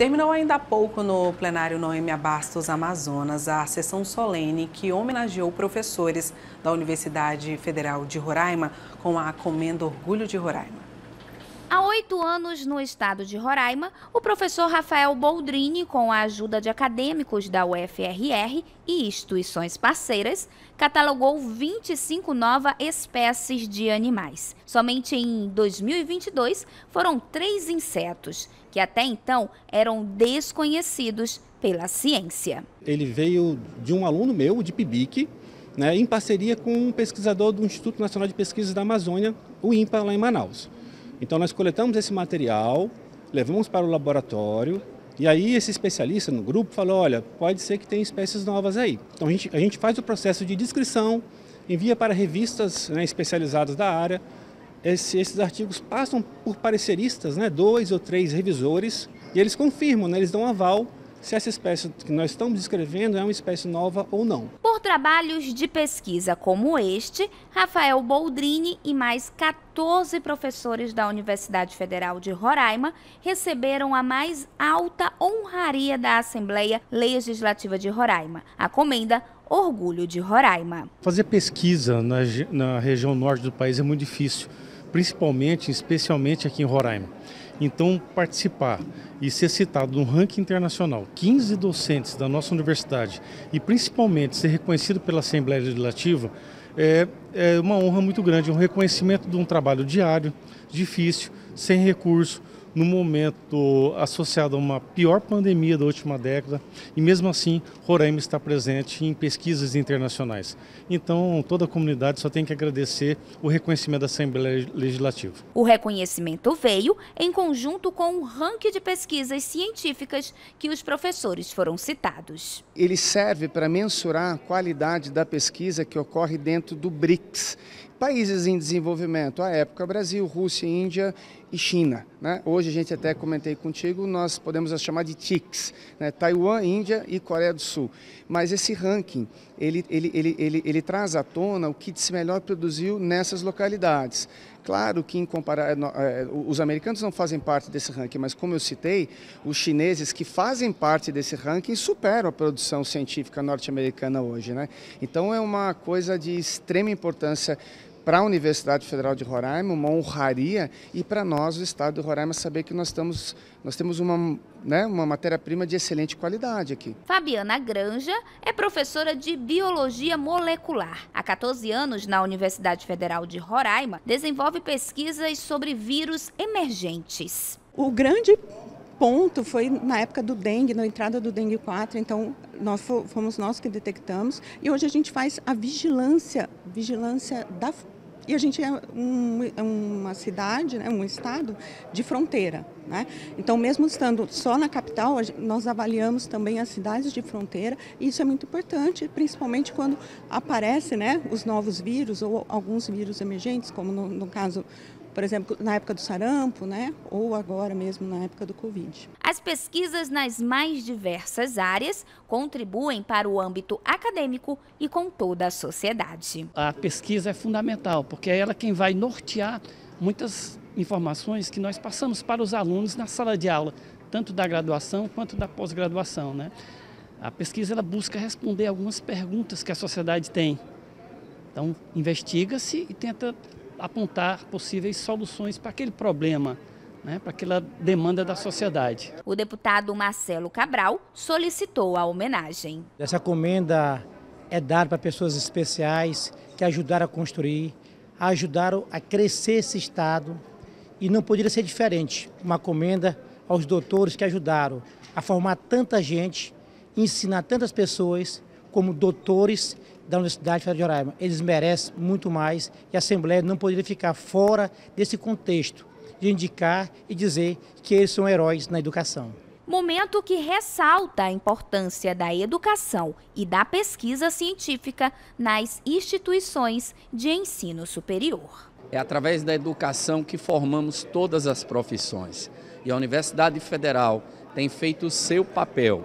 terminou ainda há pouco no plenário Noemi Bastos Amazonas a sessão solene que homenageou professores da Universidade Federal de Roraima com a Comenda Orgulho de Roraima. Há oito anos, no estado de Roraima, o professor Rafael Boldrini, com a ajuda de acadêmicos da UFRR e instituições parceiras, catalogou 25 novas espécies de animais. Somente em 2022 foram três insetos, que até então eram desconhecidos pela ciência. Ele veio de um aluno meu, de Pibique, né, em parceria com um pesquisador do Instituto Nacional de Pesquisas da Amazônia, o INPA, lá em Manaus. Então nós coletamos esse material, levamos para o laboratório e aí esse especialista no grupo falou, olha, pode ser que tenha espécies novas aí. Então a gente, a gente faz o processo de descrição, envia para revistas né, especializadas da área, esse, esses artigos passam por pareceristas, né, dois ou três revisores, e eles confirmam, né, eles dão aval se essa espécie que nós estamos descrevendo é uma espécie nova ou não. Por trabalhos de pesquisa como este, Rafael Boldrini e mais 14 professores da Universidade Federal de Roraima receberam a mais alta honraria da Assembleia Legislativa de Roraima, a comenda Orgulho de Roraima. Fazer pesquisa na, na região norte do país é muito difícil, principalmente, especialmente aqui em Roraima. Então, participar e ser citado num ranking internacional, 15 docentes da nossa universidade e principalmente ser reconhecido pela Assembleia Legislativa é, é uma honra muito grande, um reconhecimento de um trabalho diário, difícil, sem recurso, no momento associado a uma pior pandemia da última década e mesmo assim Roraima está presente em pesquisas internacionais. Então toda a comunidade só tem que agradecer o reconhecimento da Assembleia Legislativa. O reconhecimento veio em conjunto com o ranking de pesquisas científicas que os professores foram citados. Ele serve para mensurar a qualidade da pesquisa que ocorre dentro do BRICS países em desenvolvimento, à época Brasil, Rússia, Índia e China. Né? Hoje a gente até comentei contigo, nós podemos chamar de TICs, né? Taiwan, Índia e Coreia do Sul. Mas esse ranking, ele, ele, ele, ele, ele traz à tona o que se melhor produziu nessas localidades. Claro que em comparar, é, os americanos não fazem parte desse ranking, mas como eu citei, os chineses que fazem parte desse ranking superam a produção científica norte-americana hoje. Né? Então é uma coisa de extrema importância para a Universidade Federal de Roraima, uma honraria, e para nós, o Estado de Roraima, saber que nós, estamos, nós temos uma, né, uma matéria-prima de excelente qualidade aqui. Fabiana Granja é professora de Biologia Molecular. Há 14 anos, na Universidade Federal de Roraima, desenvolve pesquisas sobre vírus emergentes. O grande ponto foi na época do dengue, na entrada do dengue 4, então nós fomos nós que detectamos e hoje a gente faz a vigilância, vigilância da e a gente é um, é uma cidade, né, um estado de fronteira. Né? Então, mesmo estando só na capital, nós avaliamos também as cidades de fronteira e isso é muito importante, principalmente quando aparecem né, os novos vírus ou alguns vírus emergentes, como no, no caso por exemplo, na época do sarampo, né? ou agora mesmo na época do Covid. As pesquisas nas mais diversas áreas contribuem para o âmbito acadêmico e com toda a sociedade. A pesquisa é fundamental, porque é ela quem vai nortear muitas informações que nós passamos para os alunos na sala de aula, tanto da graduação quanto da pós-graduação. Né? A pesquisa ela busca responder algumas perguntas que a sociedade tem. Então, investiga-se e tenta apontar possíveis soluções para aquele problema. Né, para aquela demanda da sociedade. O deputado Marcelo Cabral solicitou a homenagem. Essa comenda é dada para pessoas especiais que ajudaram a construir, ajudaram a crescer esse Estado e não poderia ser diferente. Uma comenda aos doutores que ajudaram a formar tanta gente, ensinar tantas pessoas como doutores da Universidade Federal de Roraima. Eles merecem muito mais e a Assembleia não poderia ficar fora desse contexto de indicar e dizer que eles são heróis na educação. Momento que ressalta a importância da educação e da pesquisa científica nas instituições de ensino superior. É através da educação que formamos todas as profissões. E a Universidade Federal tem feito o seu papel,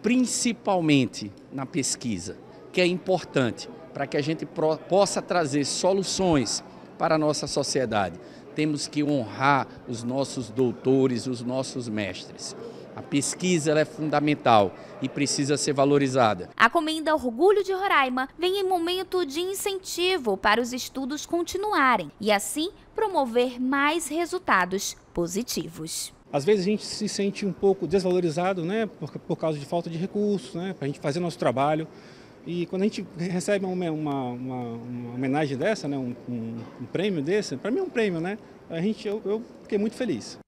principalmente na pesquisa que é importante para que a gente possa trazer soluções para a nossa sociedade. Temos que honrar os nossos doutores, os nossos mestres. A pesquisa é fundamental e precisa ser valorizada. A Comenda Orgulho de Roraima vem em momento de incentivo para os estudos continuarem e, assim, promover mais resultados positivos. Às vezes a gente se sente um pouco desvalorizado, né, por, por causa de falta de recursos, né, para a gente fazer nosso trabalho. E quando a gente recebe uma, uma, uma, uma homenagem dessa, né, um, um, um prêmio desse, para mim é um prêmio, né, a gente, eu, eu fiquei muito feliz.